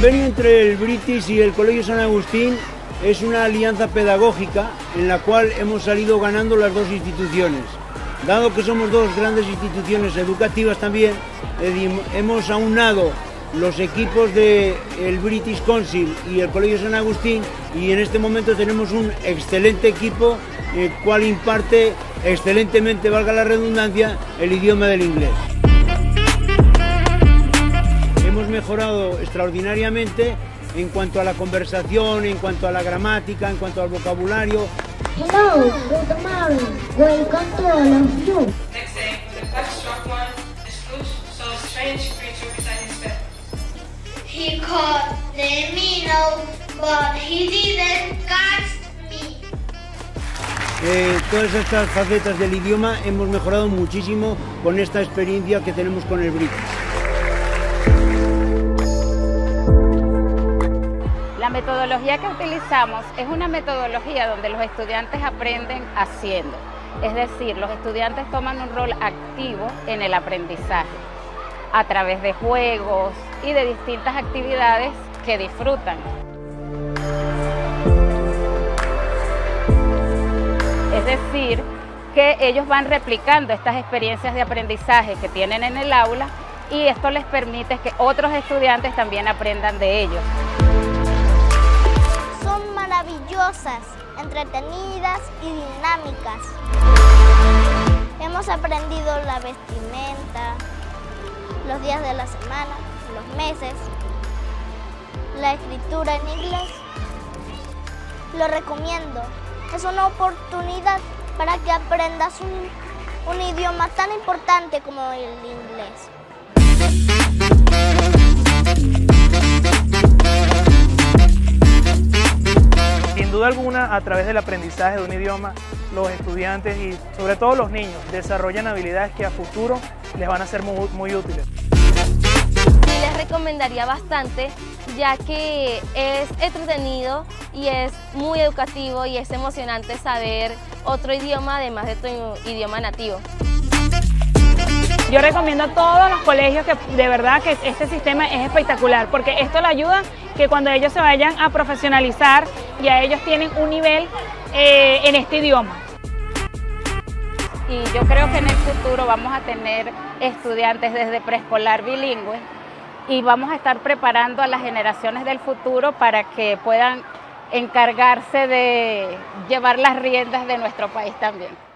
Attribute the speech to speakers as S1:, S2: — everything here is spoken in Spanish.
S1: convenio entre el British y el Colegio San Agustín es una alianza pedagógica en la cual hemos salido ganando las dos instituciones. Dado que somos dos grandes instituciones educativas también, hemos aunado los equipos del British Council y el Colegio San Agustín y en este momento tenemos un excelente equipo el cual imparte excelentemente, valga la redundancia, el idioma del inglés mejorado extraordinariamente en cuanto a la conversación, en cuanto a la gramática, en cuanto al vocabulario.
S2: Hello, good morning. Welcome to all of you.
S3: Next day, the black struck one, Scrooge saw a strange creature beside his bed.
S4: He caught the minnow, but he didn't catch me.
S1: Eh, todas estas facetas del idioma hemos mejorado muchísimo con esta experiencia que tenemos con el British.
S5: La metodología que utilizamos es una metodología donde los estudiantes aprenden haciendo. Es decir, los estudiantes toman un rol activo en el aprendizaje a través de juegos y de distintas actividades que disfrutan. Es decir, que ellos van replicando estas experiencias de aprendizaje que tienen en el aula y esto les permite que otros estudiantes también aprendan de ellos
S4: entretenidas y dinámicas. Hemos aprendido la vestimenta, los días de la semana, los meses, la escritura en inglés. Lo recomiendo. Es una oportunidad para que aprendas un, un idioma tan importante como el inglés.
S6: A través del aprendizaje de un idioma, los estudiantes y sobre todo los niños desarrollan habilidades que a futuro les van a ser muy, útiles.
S7: les recomendaría bastante ya que es entretenido y es muy educativo y es emocionante saber otro idioma además de tu idioma nativo.
S8: Yo recomiendo a todos los colegios que de verdad que este sistema es espectacular porque esto le ayuda que cuando ellos se vayan a profesionalizar ya ellos tienen un nivel eh, en este idioma.
S5: Y yo creo que en el futuro vamos a tener estudiantes desde preescolar bilingüe y vamos a estar preparando a las generaciones del futuro para que puedan encargarse de llevar las riendas de nuestro país también.